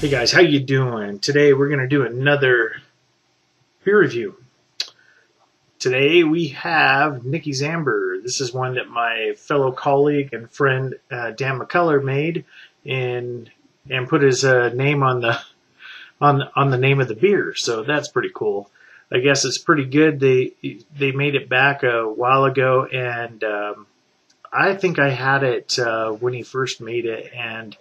Hey guys, how you doing? Today we're going to do another beer review. Today we have Nikki's Amber. This is one that my fellow colleague and friend uh, Dan McCullough made and and put his uh, name on the on on the name of the beer. So that's pretty cool. I guess it's pretty good. They they made it back a while ago, and um, I think I had it uh, when he first made it, and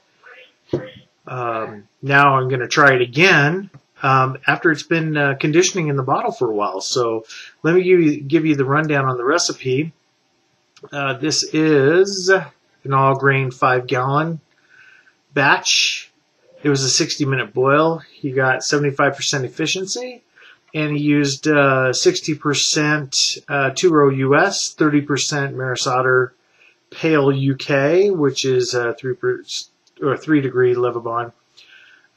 um, now I'm going to try it again um, after it's been uh, conditioning in the bottle for a while. So let me give you, give you the rundown on the recipe. Uh, this is an all grain five gallon batch. It was a 60 minute boil. He got 75% efficiency and he used uh, 60% uh, two row US, 30% Maris Otter Pale UK, which is uh, three per, or three degree Lovibond,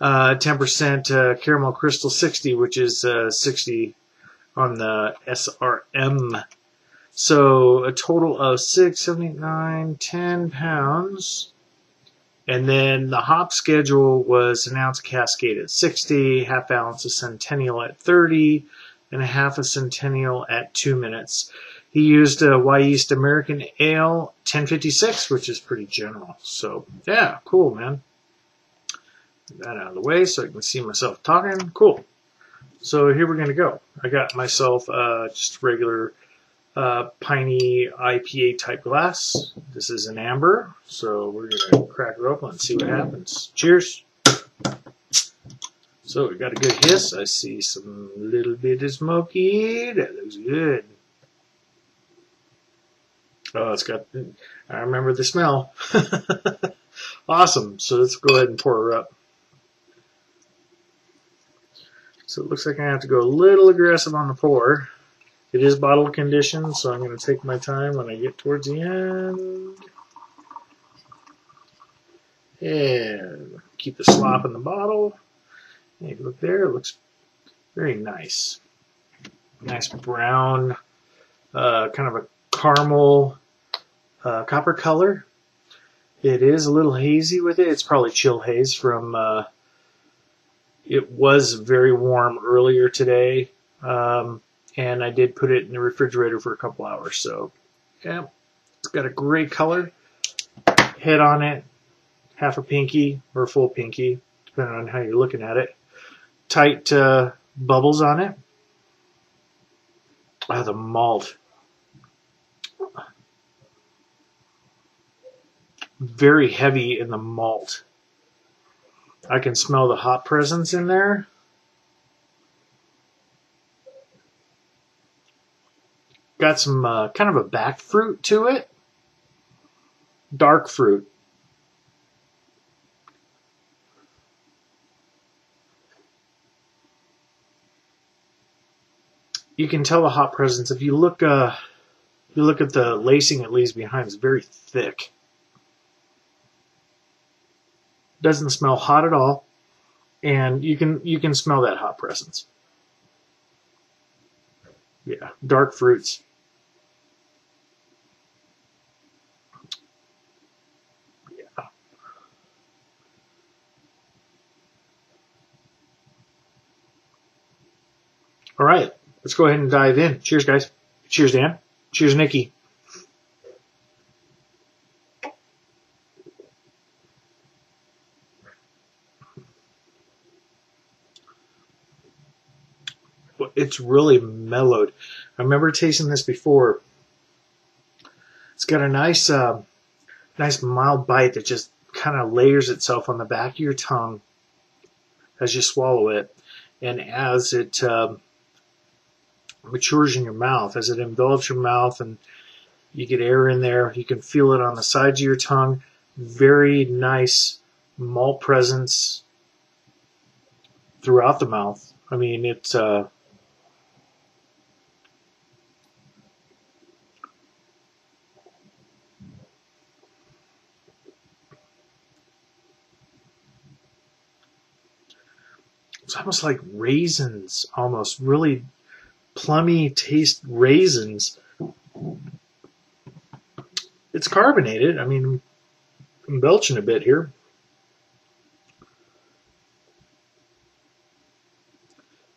uh, 10% uh, Caramel Crystal 60, which is uh, 60 on the SRM. So a total of six, seven, eight, nine, ten pounds. And then the hop schedule was an ounce Cascade at 60, half ounce of Centennial at 30, and a half a Centennial at 2 minutes. He used a Wyeast American Ale 1056, which is pretty general. So, yeah, cool, man. Get that out of the way so I can see myself talking. Cool. So here we're going to go. I got myself uh, just regular uh, piney IPA type glass. This is an amber, so we're going to crack it open and see what happens. Cheers. So we got a good hiss. I see some little bit of smoky. That looks good. Oh, it's got, I remember the smell. awesome. So let's go ahead and pour her up. So it looks like I have to go a little aggressive on the pour. It is bottle conditioned, so I'm going to take my time when I get towards the end. And keep the slop in the bottle. And look there, it looks very nice. Nice brown, uh, kind of a caramel uh, copper color. It is a little hazy with it. It's probably chill haze from. Uh, it was very warm earlier today, um, and I did put it in the refrigerator for a couple hours. So, yeah, it's got a great color. Head on it, half a pinky or a full pinky, depending on how you're looking at it. Tight uh, bubbles on it. Ah, the malt very heavy in the malt. I can smell the hop presence in there. Got some uh, kind of a back fruit to it. Dark fruit. You can tell the hop presence if you look. Uh, you look at the lacing it leaves behind. It's very thick. Doesn't smell hot at all, and you can you can smell that hop presence. Yeah, dark fruits. Yeah. All right, let's go ahead and dive in. Cheers, guys. Cheers, Dan. Cheers, Nikki. It's really mellowed. I remember tasting this before. It's got a nice, uh, nice mild bite that just kind of layers itself on the back of your tongue as you swallow it, and as it uh, matures in your mouth, as it envelops your mouth, and you get air in there, you can feel it on the sides of your tongue. Very nice malt presence throughout the mouth. I mean, it's uh, it's almost like raisins, almost really plummy taste raisins. It's carbonated. I mean, I'm belching a bit here.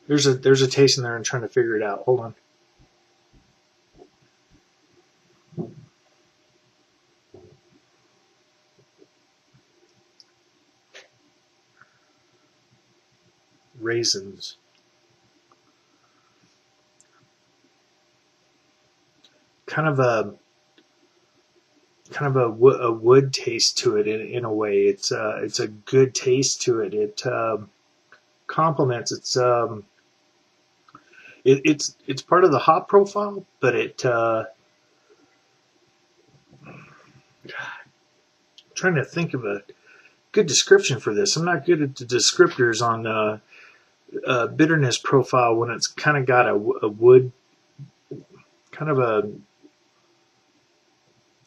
There's a there's a taste in there. I'm trying to figure it out. Hold on. Raisins. Kind of a kind of a, a wood taste to it in, in a way. It's uh, it's a good taste to it. It um, complements. It's um, it, it's it's part of the hop profile, but it. Uh, trying to think of a good description for this. I'm not good at the descriptors on uh, uh, bitterness profile when it's kind of got a, a wood, kind of a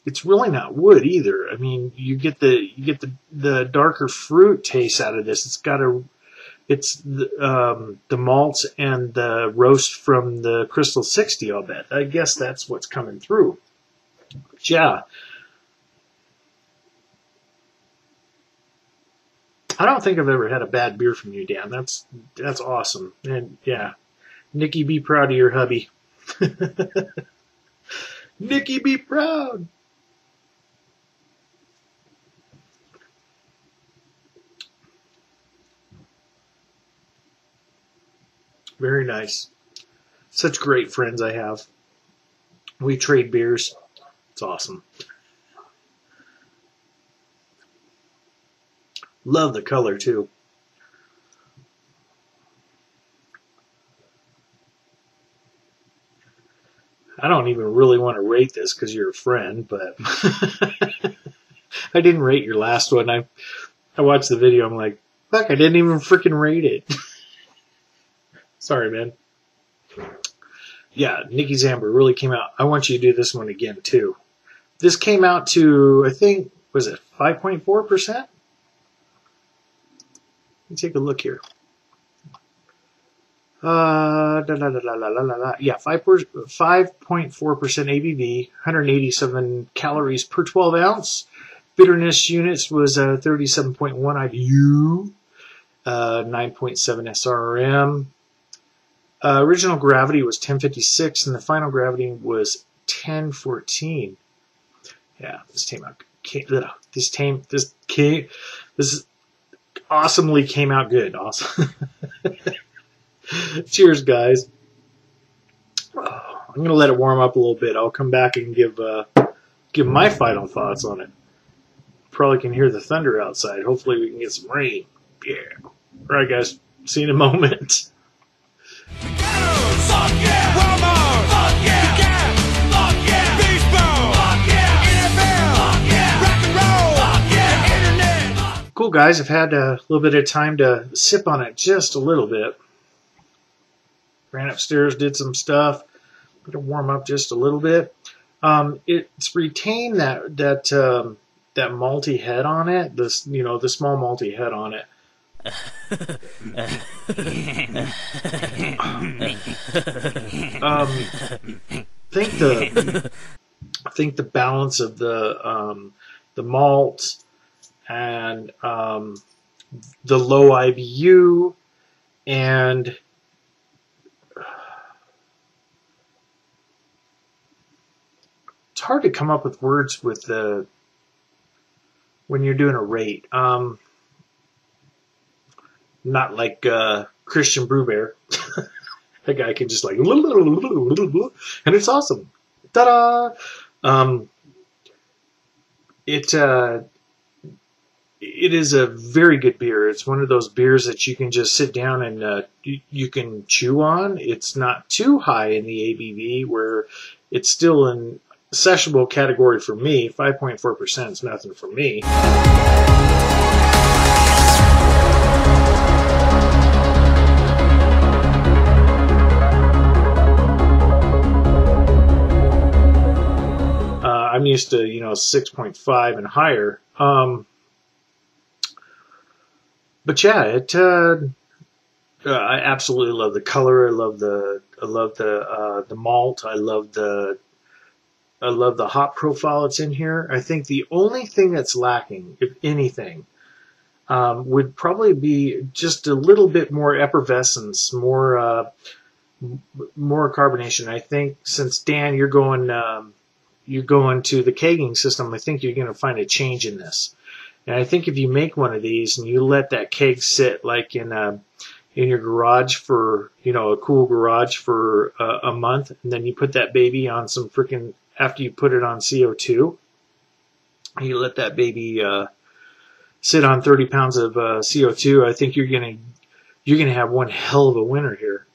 it's really not wood either. I mean, you get the you get the the darker fruit taste out of this. It's got a it's the, um, the malts and the roast from the Crystal 60. I'll bet. I guess that's what's coming through. But yeah. I don't think I've ever had a bad beer from you, Dan. That's that's awesome. And yeah, Nikki, be proud of your hubby. Nikki, be proud. Very nice. Such great friends I have. We trade beers. It's awesome. Love the color too. I don't even really want to rate this because you're a friend, but I didn't rate your last one. I I watched the video. I'm like, fuck, I didn't even freaking rate it. Sorry, man. Yeah, Nikki's Amber really came out. I want you to do this one again too. This came out to I think was it 5.4 percent? Let me take a look here. Uh, da, da, da. Yeah, 5.4% ABV, 187 calories per 12 ounce. Bitterness units was uh, 37.1 IBU, uh, 9.7 SRM. Uh, original gravity was 1056, and the final gravity was 1014. Yeah, this came out. This came. This came. This awesomely came out good. Awesome. Cheers, guys. Oh, I'm gonna let it warm up a little bit. I'll come back and give uh, give my final thoughts on it. Probably can hear the thunder outside. Hopefully, we can get some rain. Yeah. All right, guys. See you in a moment. Cool guys, I've had a little bit of time to sip on it just a little bit. Ran upstairs, did some stuff, to warm up just a little bit. Um, it's retained that that um, that malty head on it. This you know the small malty head on it. um, think the I think the balance of the um, the malt and um, the low IBU and it's hard to come up with words with the when you're doing a rate. Um, not like uh, Christian Brubear. that guy can just like and it's awesome. Ta-da! Um, it uh, it is a very good beer. It's one of those beers that you can just sit down and uh, you, you, can chew on. It's not too high in the ABV, where it's still in sessionable category for me. Five point four percent is nothing for me. Uh, I'm used to you know 6.5 and higher. Um, but yeah, it. Uh, uh, I absolutely love the color. I love the. I love the uh, the malt. I love the. I love the hop profile that's in here. I think the only thing that's lacking, if anything, um, would probably be just a little bit more effervescence, more uh, more carbonation. I think since Dan, you're going um, you're going to the kegging system, I think you're going to find a change in this. And I think if you make one of these and you let that keg sit like in a in your garage for you know a cool garage for a, a month, and then you put that baby on some freaking after you put it on CO2, you let that baby uh, sit on 30 pounds of uh, CO2. I think you're gonna you're gonna have one hell of a winter here.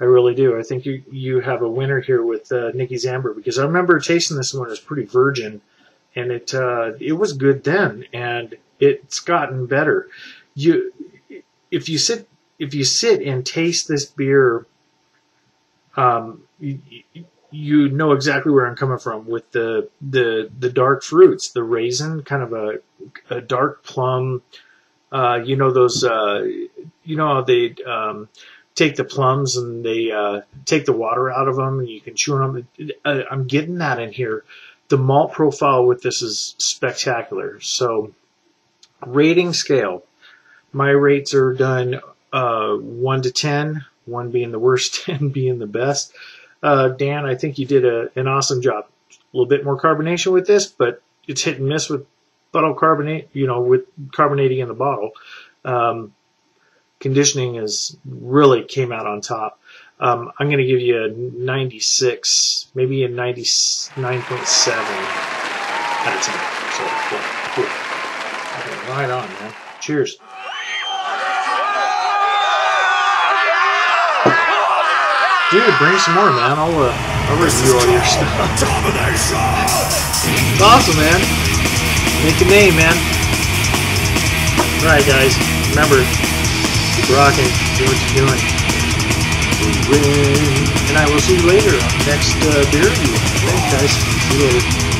I really do. I think you you have a winner here with uh, Nikki's Amber because I remember tasting this one. It was pretty virgin, and it uh, it was good then, and it's gotten better. You if you sit if you sit and taste this beer, um, you, you know exactly where I'm coming from with the the the dark fruits, the raisin, kind of a a dark plum. Uh, you know those. Uh, you know how they um, take the plums and they uh, take the water out of them and you can chew on them. Uh, I'm getting that in here. The malt profile with this is spectacular. So, rating scale. My rates are done uh, 1 to 10, 1 being the worst, 10 being the best. Uh, Dan, I think you did a, an awesome job. A little bit more carbonation with this, but it's hit and miss with bottle carbonate, you know, with carbonating in the bottle. Um, conditioning is really came out on top. Um, I'm going to give you a 96, maybe a 99.7 out of 10. So, yeah, cool. Okay, right on, man. Cheers. Dude, bring some more, man. I'll, uh, I'll review all your stuff. It's awesome, man. Make a name, man. Alright, guys. Remember, Keep rocking. Do what you're doing. And I will see you later on next uh, beer review. Thanks, guys. See you later.